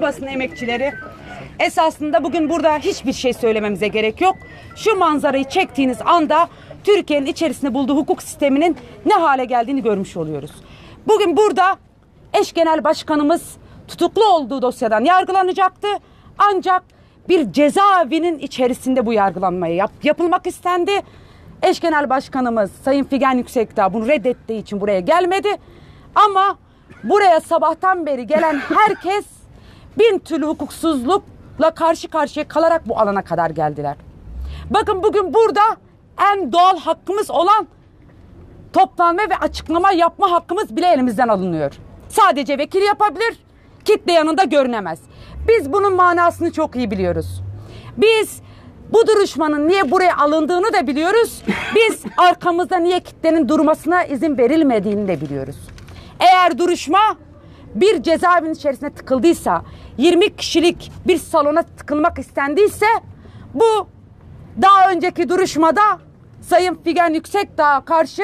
basın emekçileri esasında bugün burada hiçbir şey söylememize gerek yok. Şu manzarayı çektiğiniz anda Türkiye'nin içerisinde bulduğu hukuk sisteminin ne hale geldiğini görmüş oluyoruz. Bugün burada eş genel başkanımız tutuklu olduğu dosyadan yargılanacaktı. Ancak bir cezaevinin içerisinde bu yargılanmaya yap, yapılmak istendi. Eş genel başkanımız Sayın Figen Yüksekdağ bunu reddettiği için buraya gelmedi. Ama buraya sabahtan beri gelen herkes bin türlü hukuksuzlukla karşı karşıya kalarak bu alana kadar geldiler. Bakın bugün burada en doğal hakkımız olan toplanma ve açıklama yapma hakkımız bile elimizden alınıyor. Sadece vekil yapabilir, kitle yanında görünemez. Biz bunun manasını çok iyi biliyoruz. Biz bu duruşmanın niye buraya alındığını da biliyoruz. Biz arkamızda niye kitlenin durmasına izin verilmediğini de biliyoruz. Eğer duruşma bir cezaevinin içerisine tıkıldıysa, 20 kişilik bir salona tıkılmak istendiyse bu daha önceki duruşmada Sayın Figen Yüksekdağ'a karşı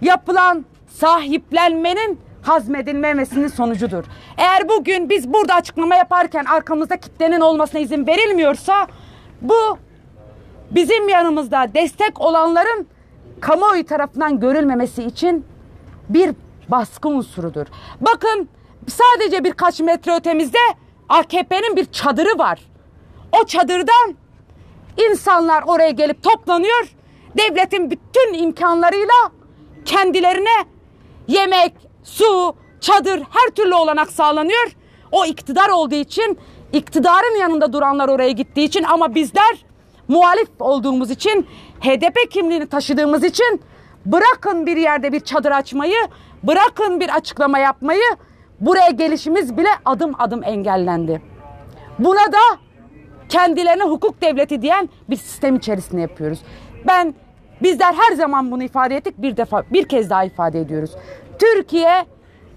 yapılan sahiplenmenin hazmedilmemesinin sonucudur. Eğer bugün biz burada açıklama yaparken arkamızda kitlenin olmasına izin verilmiyorsa bu bizim yanımızda destek olanların kamuoyu tarafından görülmemesi için bir baskı unsurudur. Bakın sadece birkaç metre ötemizde AKP'nin bir çadırı var. O çadırdan insanlar oraya gelip toplanıyor. Devletin bütün imkanlarıyla kendilerine yemek, su, çadır her türlü olanak sağlanıyor. O iktidar olduğu için iktidarın yanında duranlar oraya gittiği için ama bizler muhalif olduğumuz için HDP kimliğini taşıdığımız için bırakın bir yerde bir çadır açmayı, bırakın bir açıklama yapmayı buraya gelişimiz bile adım adım engellendi. Buna da kendilerine hukuk devleti diyen bir sistem içerisinde yapıyoruz. Ben bizler her zaman bunu ifade ettik bir defa bir kez daha ifade ediyoruz. Türkiye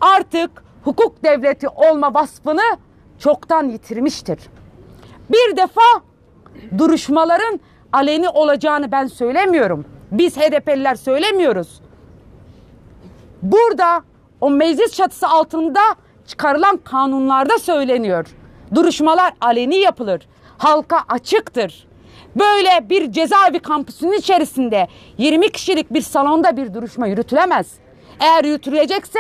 artık hukuk devleti olma vasfını çoktan yitirmiştir. Bir defa duruşmaların aleni olacağını ben söylemiyorum. Biz HDP'liler söylemiyoruz. Burada o meclis çatısı altında çıkarılan kanunlarda söyleniyor. Duruşmalar aleni yapılır. Halka açıktır. Böyle bir cezaevi kampüsünün içerisinde 20 kişilik bir salonda bir duruşma yürütülemez. Eğer yürütülecekse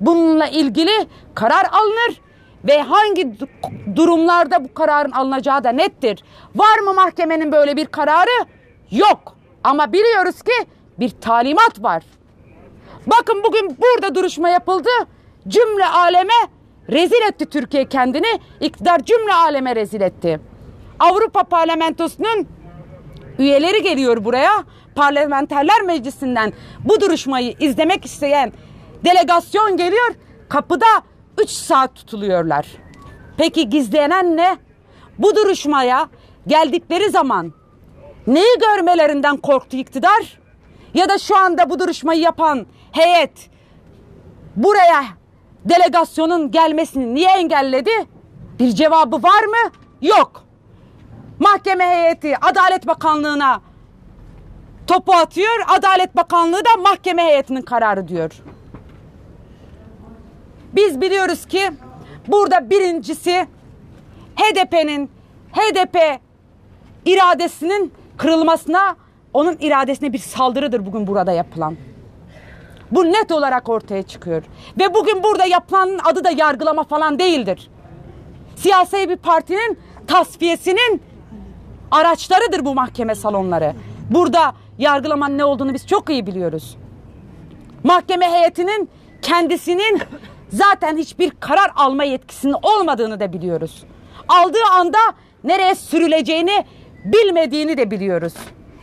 bununla ilgili karar alınır ve hangi durumlarda bu kararın alınacağı da nettir. Var mı mahkemenin böyle bir kararı? Yok. Ama biliyoruz ki bir talimat var. Bakın bugün burada duruşma yapıldı. Cümle aleme rezil etti Türkiye kendini. İktidar cümle aleme rezil etti. Avrupa Parlamentosu'nun üyeleri geliyor buraya. Parlamenterler Meclisi'nden bu duruşmayı izlemek isteyen delegasyon geliyor. Kapıda 3 saat tutuluyorlar. Peki gizlenen ne? Bu duruşmaya geldikleri zaman neyi görmelerinden korktu iktidar? Ya da şu anda bu duruşmayı yapan heyet buraya delegasyonun gelmesini niye engelledi? Bir cevabı var mı? Yok. Mahkeme heyeti Adalet Bakanlığı'na topu atıyor. Adalet Bakanlığı da mahkeme heyetinin kararı diyor. Biz biliyoruz ki burada birincisi HDP'nin HDP iradesinin kırılmasına onun iradesine bir saldırıdır bugün burada yapılan. Bu net olarak ortaya çıkıyor. Ve bugün burada yapılanın adı da yargılama falan değildir. Siyasi bir partinin tasfiyesinin araçlarıdır bu mahkeme salonları. Burada yargılamanın ne olduğunu biz çok iyi biliyoruz. Mahkeme heyetinin kendisinin zaten hiçbir karar alma yetkisinin olmadığını da biliyoruz. Aldığı anda nereye sürüleceğini bilmediğini de biliyoruz.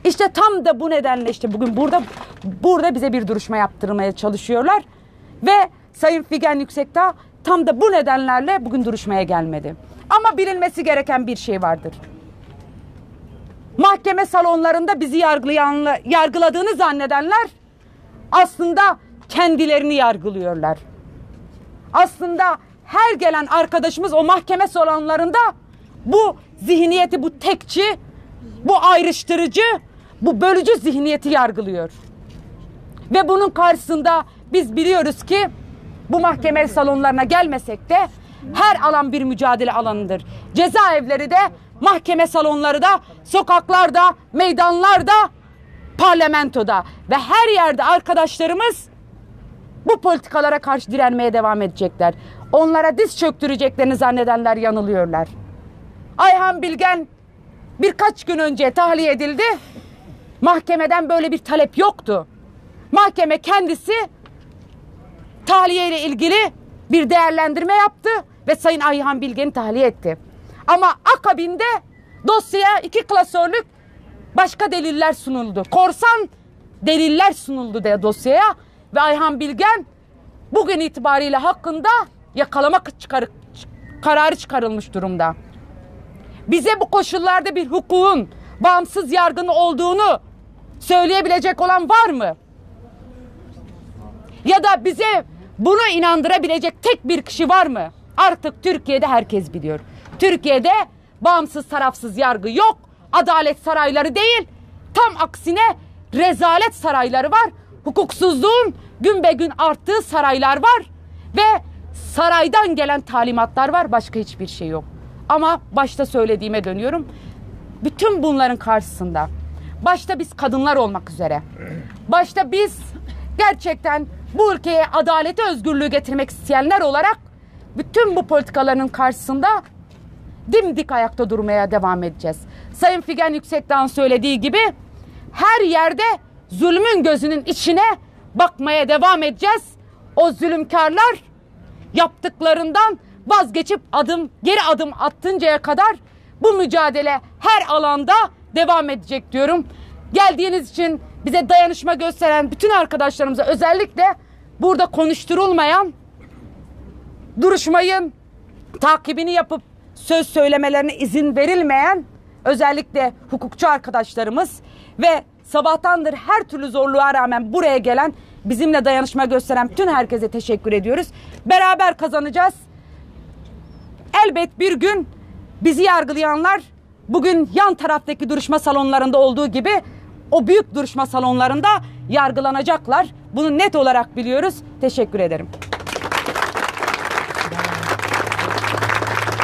İşte tam da bu nedenle işte bugün burada burada bize bir duruşma yaptırmaya çalışıyorlar ve Sayın Figen Yüksekdağ tam da bu nedenlerle bugün duruşmaya gelmedi. Ama bilinmesi gereken bir şey vardır. Mahkeme salonlarında bizi yargılayan, yargıladığını zannedenler aslında kendilerini yargılıyorlar. Aslında her gelen arkadaşımız o mahkeme salonlarında bu zihniyeti, bu tekçi, bu ayrıştırıcı, bu bölücü zihniyeti yargılıyor. Ve bunun karşısında biz biliyoruz ki bu mahkeme salonlarına gelmesek de Her alan bir mücadele alanıdır. Cezaevleri de, mahkeme salonları da, sokaklarda, meydanlarda, parlamentoda ve her yerde arkadaşlarımız bu politikalara karşı direnmeye devam edecekler. Onlara diz çöktüreceklerini zannedenler yanılıyorlar. Ayhan Bilgen birkaç gün önce tahliye edildi. Mahkemeden böyle bir talep yoktu. Mahkeme kendisi tahliye ile ilgili bir değerlendirme yaptı ve Sayın Ayhan Bilgen'i tahliye etti. Ama akabinde dosyaya iki klasörlük başka deliller sunuldu. Korsan deliller sunuldu de dosyaya ve Ayhan Bilgen bugün itibariyle hakkında yakalama çıkarı, kararı çıkarılmış durumda. Bize bu koşullarda bir hukukun bağımsız yargının olduğunu söyleyebilecek olan var mı? Ya da bize bunu inandırabilecek tek bir kişi var mı? Artık Türkiye'de herkes biliyor. Türkiye'de bağımsız tarafsız yargı yok. Adalet sarayları değil. Tam aksine rezalet sarayları var. Hukuksuzluğun gün be gün arttığı saraylar var. Ve saraydan gelen talimatlar var. Başka hiçbir şey yok. Ama başta söylediğime dönüyorum. Bütün bunların karşısında başta biz kadınlar olmak üzere başta biz gerçekten bu ülkeye adaleti özgürlüğü getirmek isteyenler olarak bütün bu politikaların karşısında dimdik ayakta durmaya devam edeceğiz. Sayın Figen Yüksekdağ'ın söylediği gibi her yerde zulmün gözünün içine bakmaya devam edeceğiz. O zulümkarlar yaptıklarından vazgeçip adım geri adım attıncaya kadar bu mücadele her alanda devam edecek diyorum. Geldiğiniz için bize dayanışma gösteren bütün arkadaşlarımıza özellikle burada konuşturulmayan duruşmayın takibini yapıp söz söylemelerine izin verilmeyen özellikle hukukçu arkadaşlarımız ve sabahtandır her türlü zorluğa rağmen buraya gelen bizimle dayanışma gösteren bütün herkese teşekkür ediyoruz. Beraber kazanacağız. Elbet bir gün bizi yargılayanlar bugün yan taraftaki duruşma salonlarında olduğu gibi o büyük duruşma salonlarında yargılanacaklar. Bunu net olarak biliyoruz. Teşekkür ederim.